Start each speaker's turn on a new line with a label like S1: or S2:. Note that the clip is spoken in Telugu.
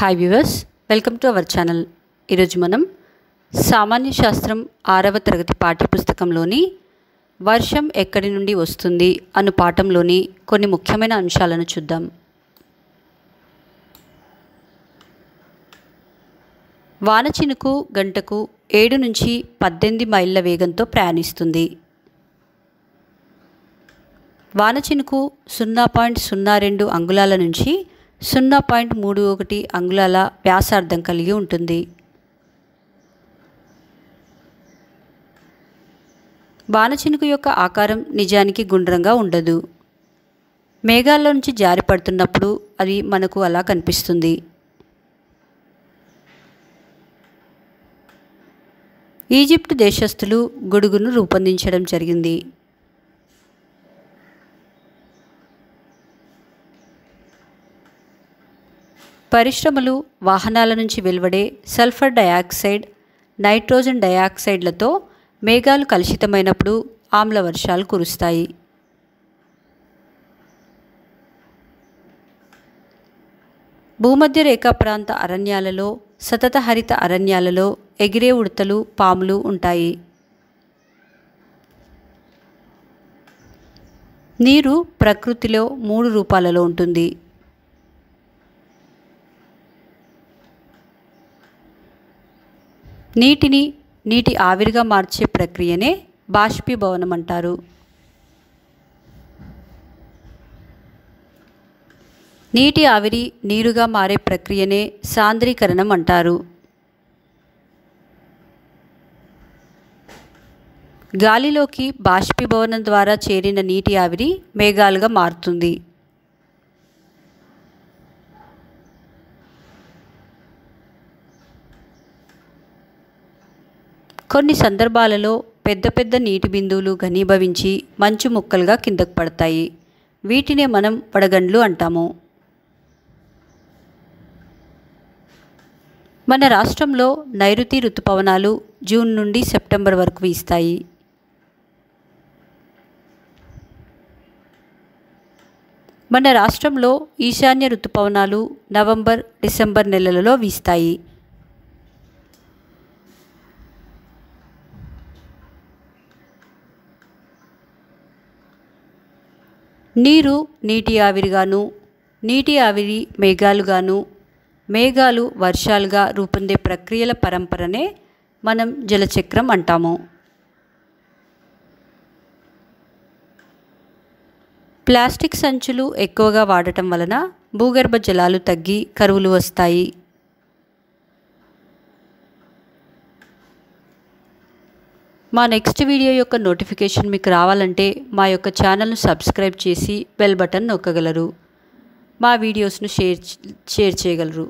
S1: Hi viewers welcome to our channel ఈరోజు మనం సామాన్య శాస్త్రం ఆరవ తరగతి పాఠ్యపుస్తకంలోని వర్షం ఎక్కడి నుండి వస్తుంది అను పాఠంలోని కొన్ని ముఖ్యమైన అంశాలను చూద్దాం. వాన చినుకు గంటకు ఏడు నుంచి పద్దెనిమిది మైళ్ళ వేగంతో ప్రయాణిస్తుంది. వాన చినుకు సున్నా పాయింట్ సున్నా రెండు అంగుళాల నుంచి సున్నా పాయింట్ మూడు ఒకటి అంగుళాల వ్యాసార్థం కలిగి ఉంటుంది. బాణచినుకు యొక్క ఆకారం నిజానికి గుండ్రంగా ఉండదు. మేఘాల్లో నుంచి జారిపడుతున్నప్పుడు అది మనకు అలా కనిపిస్తుంది. ఈజిప్ట్ దేశస్థులు గొడుగును రూపొందించడం జరిగింది. పరిశ్రమలు వాహనాల నుంచి వెలువడే సల్ఫర్ డయాక్సైడ్ నైట్రోజన్ డయాక్సైడ్లతో మేఘాలు కలుషితమైనప్పుడు ఆమ్ల వర్షాలు కురుస్తాయి. భూమధ్య రేఖా ప్రాంత అరణ్యాలలో సతత హరిత అరణ్యాలలో ఎగిరే ఉడతలు పాములు ఉంటాయి. నీరు ప్రకృతిలో మూడు రూపాలలో ఉంటుంది. నీటిని నీటి ఆవిరిగా మార్చే ప్రక్రియనే బాష్పీభవనం అంటారు నీటి ఆవిరి నీరుగా మారే ప్రక్రియనే సాంద్రీకరణం అంటారు గాలిలోకి బాష్పీభవనం ద్వారా చేరిన నీటి ఆవిరి మేఘాలుగా మారుతుంది. కొన్ని సందర్భాలలో పెద్ద పెద్ద నీటి బిందువులు ఘనీభవించి మంచు ముక్కలుగా కిందకు పడతాయి. వీటినే మనం వడగండ్లు అంటాము. మన రాష్ట్రంలో నైరుతి ఋతుపవనాలు జూన్ నుండి సెప్టెంబర్ వరకు వీస్తాయి. మన రాష్ట్రంలో ఈశాన్య ఋతుపవనాలు నవంబర్ డిసెంబర్ నెలలలో వీస్తాయి. నీరు నీటి ఆవిరిగాను నీటి ఆవిరి మేఘాలుగాను మేఘాలు వర్షాలుగా రూపొందే ప్రక్రియల పరంపరనే మనం జలచక్రం అంటాము. ప్లాస్టిక్ సంచులు ఎక్కువగా వాడటం వలన భూగర్భ జలాలు తగ్గి కరువులు వస్తాయి. మా నెక్స్ట్ వీడియో యొక్క నోటిఫికేషన్ మీకు రావాలంటే మా యొక్క ఛానల్ను సబ్స్క్రైబ్ చేసి బెల్ బటన్ నొక్కగలరు. మా వీడియోస్ను షేర్ షేర్ చేయగలరు.